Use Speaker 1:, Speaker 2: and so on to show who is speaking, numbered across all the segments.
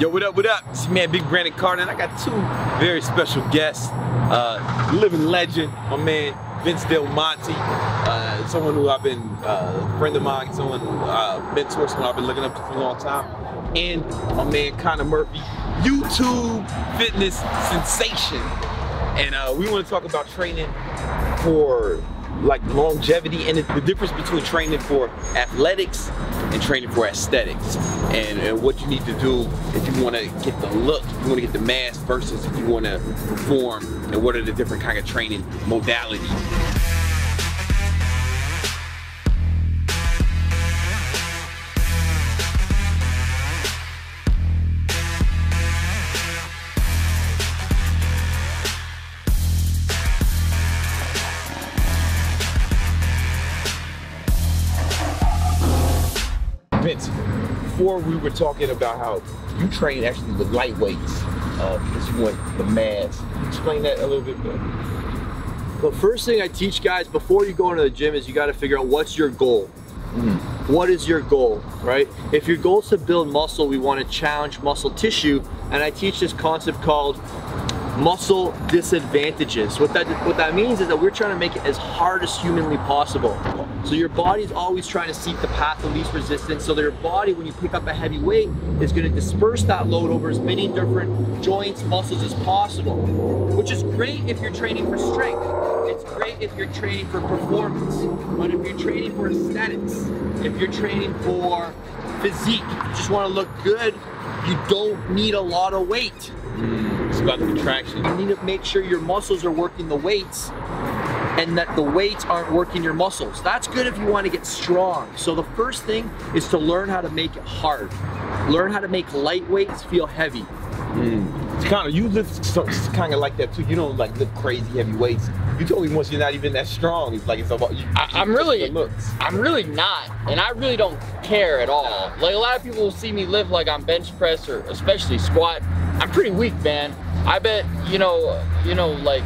Speaker 1: Yo, what up, what up? It's your man Big Brandon Carter, and I got two very special guests. Uh, living legend, my man Vince Del Monte, uh, someone who I've been, uh, friend of mine, someone, uh, mentor, someone I've been looking up to for a long time. And my man Connor Murphy, YouTube fitness sensation. And uh, we want to talk about training for like longevity and the difference between training for athletics and training for aesthetics. And, and what you need to do if you want to get the look you want to get the mass versus if you want to perform and what are the different kind of training modalities before we were talking about how you train actually with lightweights uh, because you want the mass. Explain that a little bit better?
Speaker 2: The first thing I teach guys before you go into the gym is you got to figure out what's your goal. What is your goal, right? If your goal is to build muscle, we want to challenge muscle tissue, and I teach this concept called muscle disadvantages. What that what that means is that we're trying to make it as hard as humanly possible. So your body's always trying to seek the path of least resistance. So that your body, when you pick up a heavy weight, is going to disperse that load over as many different joints, muscles as possible. Which is great if you're training for strength. It's great if you're training for performance. But if you're training for aesthetics, if you're training for physique, you just want to look good, you don't need a lot of weight.
Speaker 1: Hmm, it's about the contraction.
Speaker 2: You need to make sure your muscles are working the weights and that the weights aren't working your muscles. That's good if you want to get strong. So the first thing is to learn how to make it hard. Learn how to make light weights feel heavy. Mm.
Speaker 1: It's kind of you lift so, kind of like that too. You don't like lift crazy heavy weights. You told me once you're not even that strong. It's like it's about you.
Speaker 3: I, I'm really,
Speaker 1: the looks.
Speaker 3: I'm really not, and I really don't care at all. Like a lot of people will see me lift like I'm bench press or especially squat. I'm pretty weak, man. I bet you know, you know, like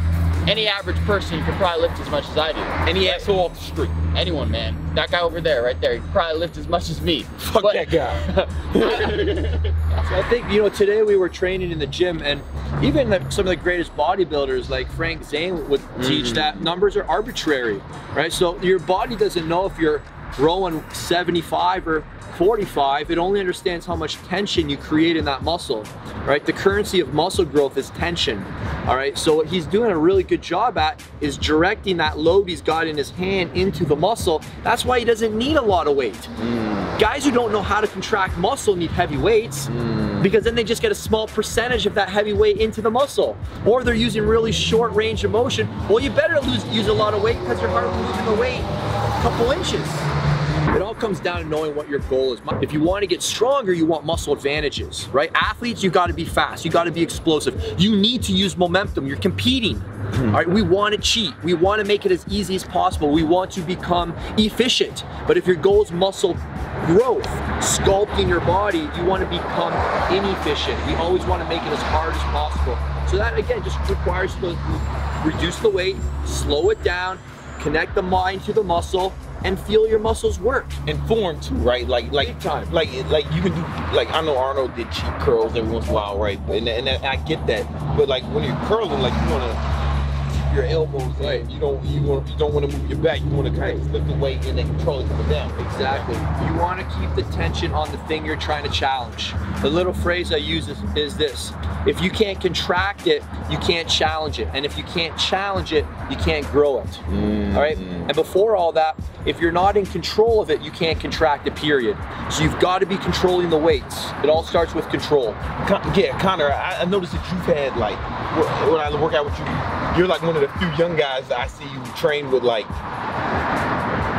Speaker 3: any average person could probably lift as much as I do.
Speaker 1: Any asshole off the street.
Speaker 3: Anyone, man. That guy over there, right there, he probably lift as much as me.
Speaker 1: Fuck
Speaker 3: But-
Speaker 1: that guy.
Speaker 2: So I think, you know, today we were training in the gym and even the, some of the greatest bodybuilders like Frank Zane would teach mm-hmm. that numbers are arbitrary, right? So your body doesn't know if you're rowing 75 or 45. It only understands how much tension you create in that muscle, right? The currency of muscle growth is tension, all right? So what he's doing a really good job at is directing that load he's got in his hand into the muscle. That's why he doesn't need a lot of weight. Hmm. Guys who don't know how to contract muscle need heavy weights hmm. because then they just get a small percentage of that heavy weight into the muscle. Or they're using really short range of motion. Well, you better lose, use a lot of weight because you're hardly moving the weight a couple inches. It all comes down to knowing what your goal is. If you want to get stronger, you want muscle advantages, right? Athletes, you got to be fast. You got to be explosive. You need to use momentum. You're competing. Hmm. All right, we want to cheat. We want to make it as easy as possible. We want to become efficient. But if your goal is muscle growth, sculpting your body, you want to become inefficient. We always want to make it as hard as possible. So that again just requires to reduce the weight, slow it down, connect the mind to the muscle, and feel your muscles work.
Speaker 1: and form too, right? Like like
Speaker 2: Big time.
Speaker 1: like like you can do like I know Arnold did cheat curls every once in a while, right? And and I get that, but like when you're curling, like you wanna keep your elbows
Speaker 2: Right.
Speaker 1: in. You don't you want you don't want to move your back. You want to kind of lift the weight and then control it coming down.
Speaker 2: Exactly. You want to keep the tension on the thing you're trying to challenge. The little phrase I use is, is this if you can't contract it, you can't challenge it. And if you can't challenge it, you can't grow it. Mm. Mm-hmm. All right? And before all that, if you're not in control of it, you can't contract a period. So you've got to be controlling the weights. It all starts with control.
Speaker 1: Con- yeah, Connor, I, I noticed that you've had like when I work out with you, you're like one of the few young guys that I see you train with like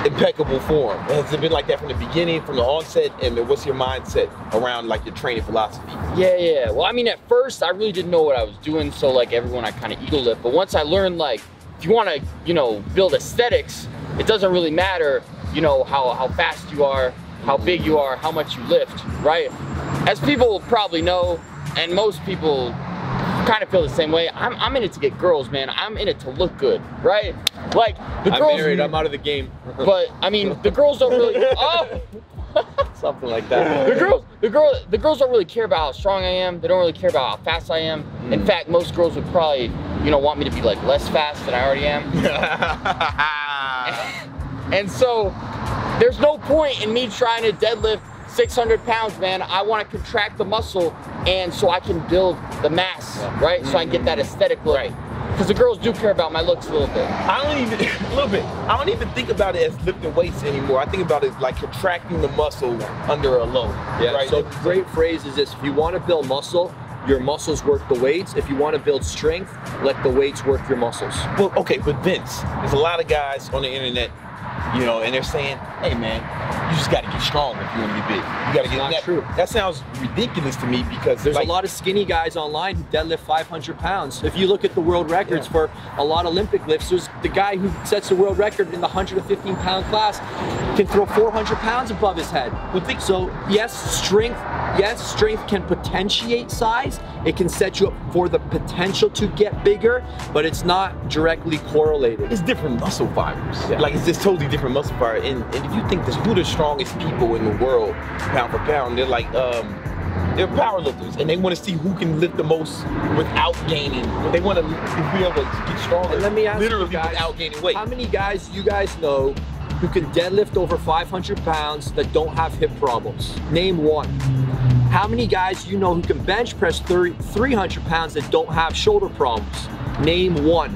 Speaker 1: impeccable form. Has it been like that from the beginning, from the onset? And what's your mindset around like your training philosophy?
Speaker 3: Yeah, yeah. Well, I mean, at first, I really didn't know what I was doing, so like everyone, I kind of ego lift. But once I learned, like, if you want to, you know, build aesthetics, it doesn't really matter, you know, how how fast you are, how big you are, how much you lift, right? As people probably know, and most people kind of feel the same way. I'm, I'm in it to get girls, man. I'm in it to look good, right? Like the
Speaker 1: I'm
Speaker 3: girls.
Speaker 1: married. I'm out of the game.
Speaker 3: But I mean, the girls don't really. Oh,
Speaker 2: Something like that.
Speaker 3: The girls, the girl, the girls don't really care about how strong I am. They don't really care about how fast I am.
Speaker 2: Mm.
Speaker 3: In fact, most girls would probably, you know, want me to be like less fast than I already am. And so, there's no point in me trying to deadlift 600 pounds, man. I want to contract the muscle, and so I can build the mass, right? So I can get that aesthetic look.
Speaker 1: Right.
Speaker 3: Because the girls do care about my looks a little bit.
Speaker 1: I don't even a little bit. I don't even think about it as lifting weights anymore. I think about it like contracting the muscle under a load.
Speaker 2: Yeah.
Speaker 1: Right.
Speaker 2: So great phrase is this: if you want to build muscle, your muscles work the weights. If you want to build strength, let the weights work your muscles.
Speaker 1: Well, okay, but Vince, there's a lot of guys on the internet, you know, and they're saying, "Hey, man, you just got to get strong if you want to be big. You got to get."
Speaker 2: not
Speaker 1: that,
Speaker 2: true.
Speaker 1: That sounds ridiculous to me because
Speaker 2: There's
Speaker 1: like,
Speaker 2: a lot of skinny guys online who deadlift 500 pounds. If you look at the world records for a lot of Olympic lifts, there's the guy who sets the world record in the 115 pound class can throw 400 pounds above his head. So yes, strength, yes, strength can potentiate size. It can set you up for the potential to get bigger, but it's not directly correlated.
Speaker 1: it's different muscle fibers.
Speaker 2: Yeah.
Speaker 1: Like it's just totally different muscle fiber. And, and if you think this, who the strongest people in the world, pound for pound, they're like um, they're power lifters, and they want to see who can lift the most without gaining. They want to be able to get stronger.
Speaker 2: And let me ask you
Speaker 1: literally
Speaker 2: guys,
Speaker 1: without gaining weight.
Speaker 2: How many guys you guys know who can deadlift over 500 pounds that don't have hip problems? Name one. How many guys you know who can bench press 30, 300 pounds that don't have shoulder problems? Name one.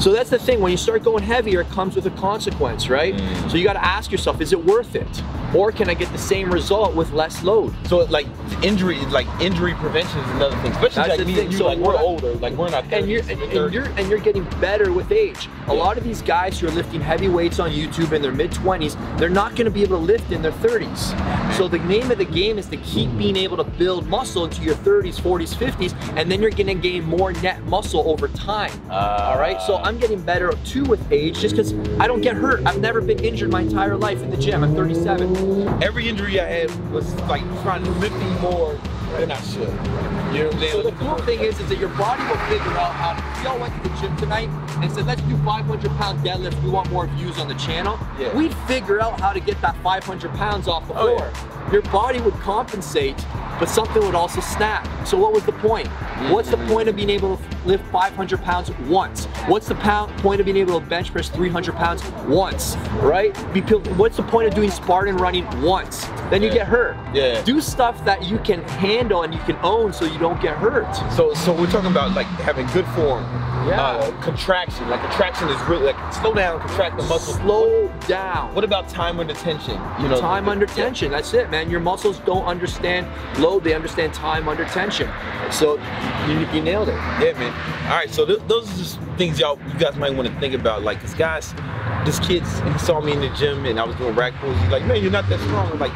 Speaker 2: So that's the thing. When you start going heavier, it comes with a consequence, right?
Speaker 1: Mm.
Speaker 2: So you got to ask yourself: Is it worth it, or can I get the same result with less load?
Speaker 1: So like injury, like injury prevention is another thing. Especially
Speaker 2: That's
Speaker 1: like
Speaker 2: thing.
Speaker 1: you,
Speaker 2: So
Speaker 1: like we're
Speaker 2: I-
Speaker 1: older, like we're not.
Speaker 2: and you're and, and you're and you're getting better with age. A
Speaker 1: Yeah.
Speaker 2: lot of these guys who are lifting heavy weights on YouTube in their mid 20s, they're not going to be able to lift in their 30s. So the name of the game is to keep being able to build muscle into your 30s, 40s, 50s, and then you're going to gain more net muscle over time.
Speaker 1: Uh,
Speaker 2: All right. So I'm getting better too with age, just because I don't get hurt. I've never been injured my entire life in the gym. I'm 37.
Speaker 1: every injury I had was like trying to lift me more than I should. You know what I'm saying?
Speaker 2: So the cool thing is, is that your body will figure out how to. If y'all went to the gym tonight and said, let's do 500 pound deadlift. We want more views on the channel.
Speaker 1: Yeah.
Speaker 2: We'd figure out how to get that 500 pounds off the
Speaker 1: Oh,
Speaker 2: floor. Your body would compensate, but something would also snap. So what was the point? Mm-hmm. What's the point of being able to lift 500 pounds once? What's the pound, point of being able to bench press 300 pounds once? Right? Because what's the point of doing Spartan running once? Then you
Speaker 1: Yeah.
Speaker 2: get hurt.
Speaker 1: Yeah.
Speaker 2: Do stuff that you can handle and you can own so you don't get hurt.
Speaker 1: So, so we're talking about like having good form.
Speaker 2: Yeah.
Speaker 1: Uh, contraction. Like contraction is really like slow down, contract the muscle.
Speaker 2: Slow down.
Speaker 1: What about time under tension? You know,
Speaker 2: time
Speaker 1: the-
Speaker 2: under
Speaker 1: yeah.
Speaker 2: tension. That's it, man. Your muscles don't understand load; they understand time under tension. So you, you nailed it.
Speaker 1: Yeah, man. All right, so th- those are just things y'all, you guys might want to think about. Like, cause guys, this kid, he saw me in the gym and I was doing rack pulls. He's like, man, you're not that strong. I'm like,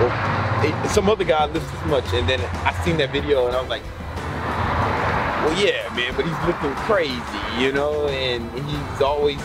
Speaker 1: well, it- some other guy lifts this much, and then I seen that video and I was like, well, yeah, man, but he's looking crazy, you know, and he's always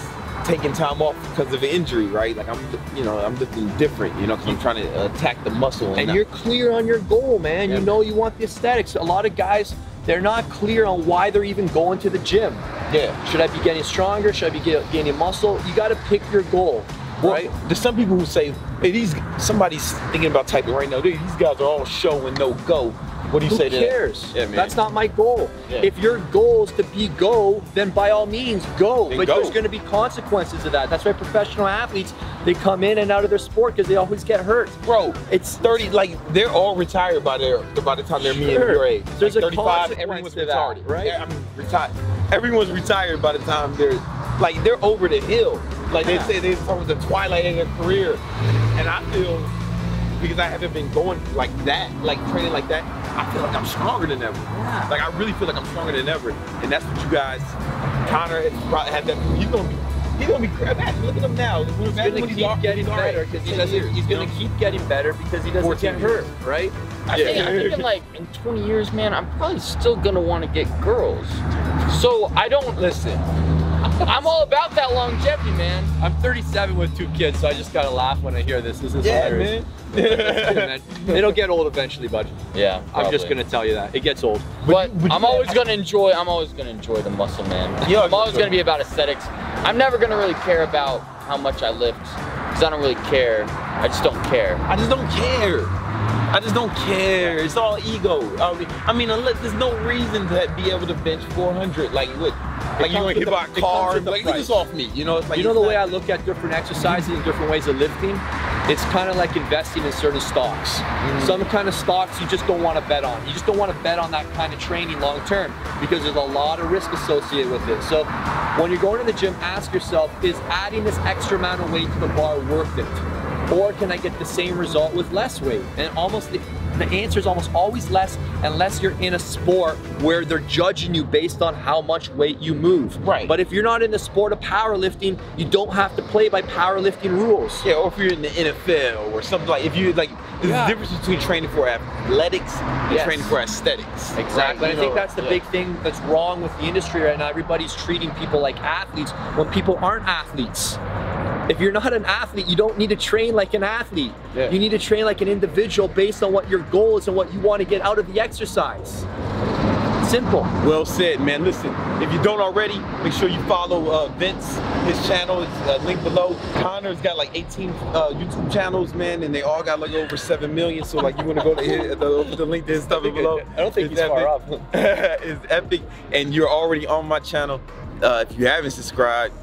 Speaker 1: taking time off because of injury, right? Like I'm, you know, I'm looking different, you know, because I'm trying to uh, attack the muscle.
Speaker 2: And
Speaker 1: not-
Speaker 2: you're clear on your goal, man.
Speaker 1: Yeah.
Speaker 2: You know you want the aesthetics. A lot of guys, they're not clear on why they're even going to the gym.
Speaker 1: yeah.
Speaker 2: Should I be getting stronger? Should I be get, gaining muscle? You got to pick your goal,
Speaker 1: Well,
Speaker 2: right?
Speaker 1: There's some people who say, hey, these somebody's thinking about typing right now. These guys are all show and no go. What do you
Speaker 2: Who
Speaker 1: say to that?
Speaker 2: cares?
Speaker 1: Yeah, man.
Speaker 2: That's not my goal.
Speaker 1: Yeah.
Speaker 2: If your goal is to be go, then by all means go.
Speaker 1: Then
Speaker 2: but
Speaker 1: go.
Speaker 2: there's going to be consequences of that. That's why professional athletes they come in and out of their sport because they always get hurt.
Speaker 1: Bro,
Speaker 2: It's
Speaker 1: 30, like they're all retired by their by the time they're me and your age.
Speaker 2: There's
Speaker 1: like
Speaker 2: a
Speaker 1: 35,
Speaker 2: consequence
Speaker 1: everyone's
Speaker 2: to that, right?
Speaker 1: I mean, retired. Everyone's retired by the time they're like they're over the hill. Like
Speaker 2: Yeah.
Speaker 1: they say they're from the twilight of their career. And I feel because I haven't been going like that, like training like that, I feel like I'm stronger than ever.
Speaker 2: Yeah.
Speaker 1: Like I really feel like I'm stronger than ever. And that's what you guys Connor has probably had that he's gonna be he's gonna be imagine, look at him now.
Speaker 2: He's
Speaker 1: Imagine
Speaker 2: going to keep
Speaker 1: our-
Speaker 2: getting
Speaker 1: our
Speaker 2: better
Speaker 1: age,
Speaker 2: because he
Speaker 1: 10
Speaker 2: doesn't.
Speaker 1: years,
Speaker 2: he's
Speaker 1: you
Speaker 2: going
Speaker 1: know?
Speaker 2: to keep getting better because he doesn't
Speaker 1: 14
Speaker 2: get hurt, right?
Speaker 3: I
Speaker 1: Yeah.
Speaker 3: think, I'm thinking like in 20 years, man, I'm probably still gonna want to get girls. So I don't listen. I'm all about that longevity, man.
Speaker 2: I'm 37 with two kids, so I just gotta laugh when I hear this. This is
Speaker 1: Yeah,
Speaker 2: hilarious.
Speaker 1: man.
Speaker 2: man. It'll get old eventually, bud.
Speaker 3: Yeah,
Speaker 2: I'm just gonna tell you that it gets old.
Speaker 3: But,
Speaker 1: But you-
Speaker 3: I'm always gonna enjoy. I'm always gonna enjoy the muscle, man.
Speaker 1: Yeah,
Speaker 3: I'm always gonna be about aesthetics. I'm never gonna really care about how much I lift because I don't really care. I just don't care.
Speaker 1: I just don't care. I just don't care. It's all ego. I mean, I mean, unless there's no reason to be able to bench 400. Like what? Like you want to hit by a
Speaker 2: it comes
Speaker 1: car? Like get this off me. You know, it's like
Speaker 2: you know the way I look at different exercises and different ways of lifting? It's kind of like investing in certain stocks.
Speaker 1: Mm-hmm.
Speaker 2: Some kind of stocks you just don't want to bet on. You just don't want to bet on that kind of training long term because there's a lot of risk associated with it. So when you're going to the gym, ask yourself, is adding this extra amount of weight to the bar worth it? Or can I get the same result with less weight? And almost the, the answer is almost always less unless you're in a sport where they're judging you based on how much weight you move.
Speaker 1: Right.
Speaker 2: But if you're not in the sport of powerlifting, you don't have to play by powerlifting rules.
Speaker 1: Yeah, or if you're in the NFL or something like if you like there's
Speaker 2: Yeah.
Speaker 1: a difference between training for athletics and
Speaker 2: Yes.
Speaker 1: training for aesthetics.
Speaker 2: Exactly.
Speaker 1: right?
Speaker 2: And I think that's the
Speaker 1: yeah.
Speaker 2: big thing that's wrong with the industry right now. Everybody's treating people like athletes when people aren't athletes. If you're not an athlete, you don't need to train like an athlete.
Speaker 1: Yeah.
Speaker 2: You need to train like an individual based on what your goal is and what you want to get out of the exercise. Simple.
Speaker 1: Well said, man. Listen, if you don't already, make sure you follow uh, Vince. His channel is uh, linked below. Connor's got like 18 uh, YouTube channels, man, and they all got like over 7 million. So like, you want to go to his, the, the link to his stuff below.
Speaker 2: I don't think
Speaker 1: It's
Speaker 2: he's far
Speaker 1: epic. it's epic, and you're already on my channel. Uh, if you haven't subscribed,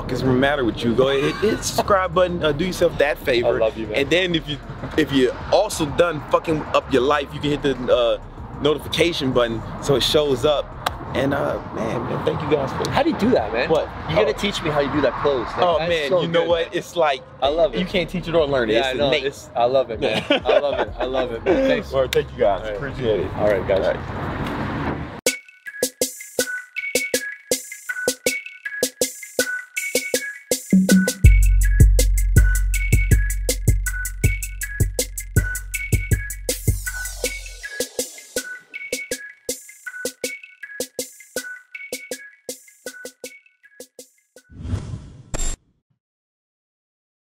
Speaker 1: fuck is the matter with you? Go ahead, hit, the subscribe button. Uh, do yourself that favor.
Speaker 2: I love you, man.
Speaker 1: And then if you if you also done fucking up your life, you can hit the uh, notification button so it shows up. And uh, man, man, thank you guys for.
Speaker 2: How do you do that, man?
Speaker 1: What?
Speaker 2: You gotta
Speaker 1: Oh.
Speaker 2: teach me how you do that close. Like,
Speaker 1: Oh man,
Speaker 2: so
Speaker 1: you know
Speaker 2: good.
Speaker 1: what? It's like
Speaker 2: I love it.
Speaker 1: You can't teach it or learn it.
Speaker 2: Yeah,
Speaker 1: it's
Speaker 2: I know. It's, I love it, man. I love it. I love it. Man. Thanks.
Speaker 1: Well, thank you guys.
Speaker 2: All right.
Speaker 1: Appreciate it.
Speaker 2: All right, guys.
Speaker 1: All right.